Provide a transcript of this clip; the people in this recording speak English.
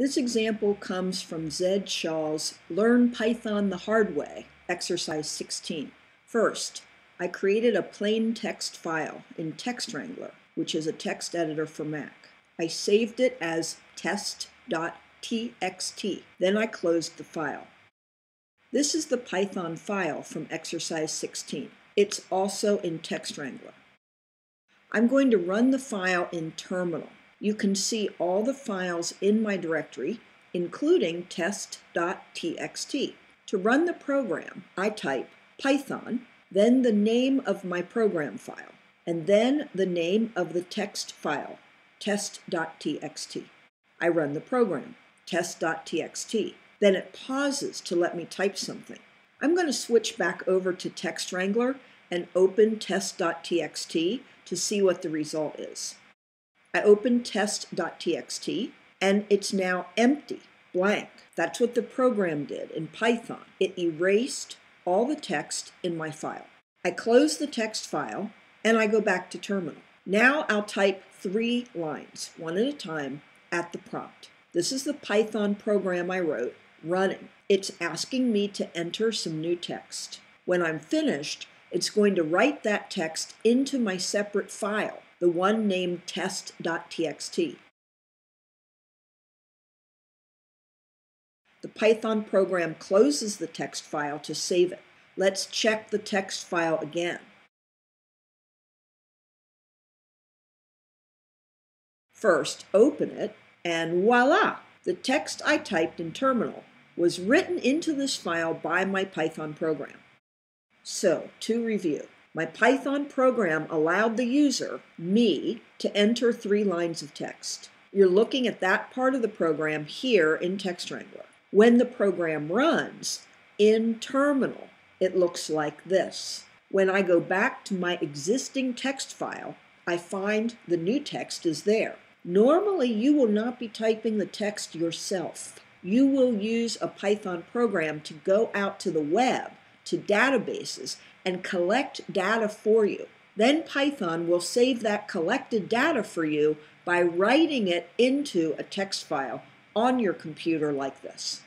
This example comes from Zed Shaw's Learn Python the Hard Way, exercise 16. First, I created a plain text file in TextWrangler, which is a text editor for Mac. I saved it as test.txt. Then I closed the file. This is the Python file from exercise 16. It's also in TextWrangler. I'm going to run the file in terminal you can see all the files in my directory, including test.txt. To run the program, I type Python, then the name of my program file, and then the name of the text file, test.txt. I run the program, test.txt. Then it pauses to let me type something. I'm going to switch back over to TextWrangler and open test.txt to see what the result is. I open test.txt and it's now empty, blank. That's what the program did in Python. It erased all the text in my file. I close the text file and I go back to terminal. Now I'll type three lines, one at a time, at the prompt. This is the Python program I wrote running. It's asking me to enter some new text. When I'm finished, it's going to write that text into my separate file the one named test.txt. The Python program closes the text file to save it. Let's check the text file again. First, open it, and voila! The text I typed in terminal was written into this file by my Python program. So, to review, my Python program allowed the user, me, to enter three lines of text. You're looking at that part of the program here in TextWrangler. When the program runs, in terminal, it looks like this. When I go back to my existing text file, I find the new text is there. Normally, you will not be typing the text yourself. You will use a Python program to go out to the web, to databases, and collect data for you. Then Python will save that collected data for you by writing it into a text file on your computer like this.